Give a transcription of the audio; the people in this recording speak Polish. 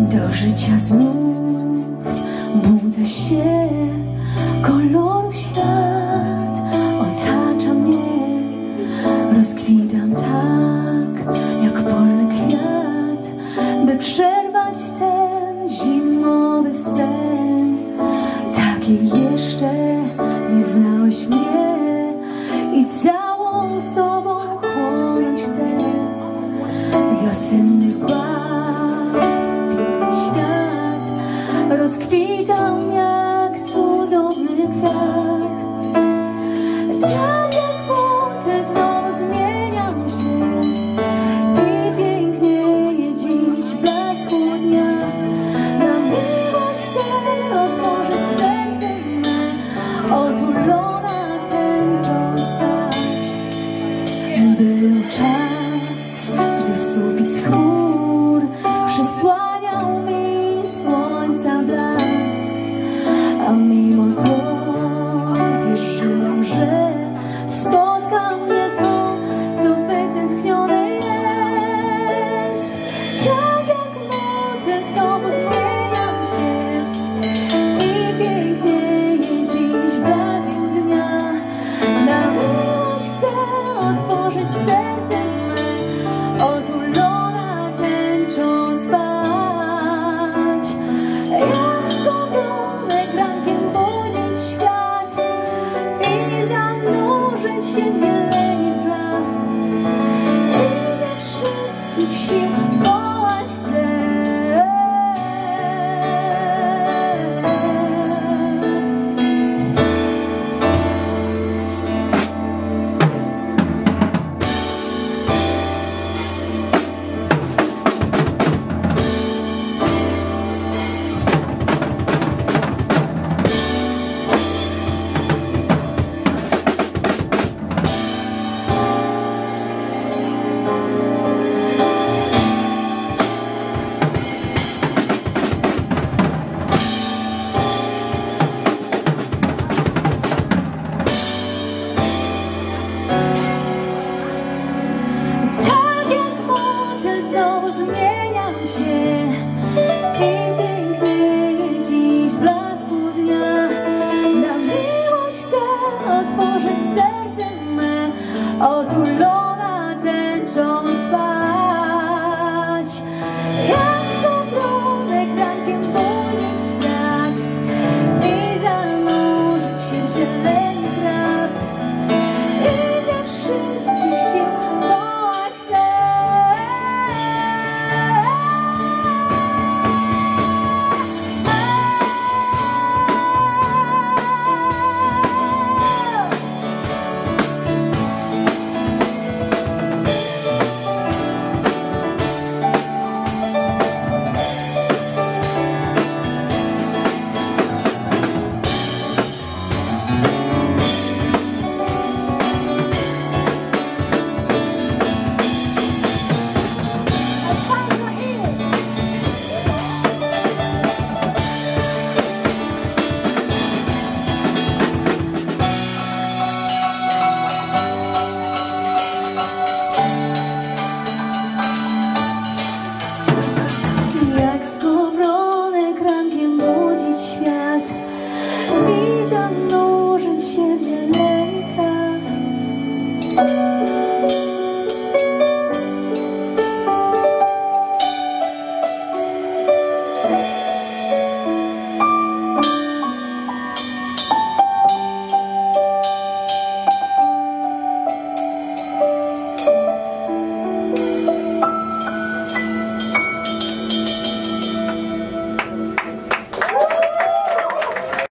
Do życia znów budzę się, kolor. you. Był czas, gdy w sufit chmur przysłaniał mi słońca blask, a mimo to wierzyłam, że spotkam Oh, what you.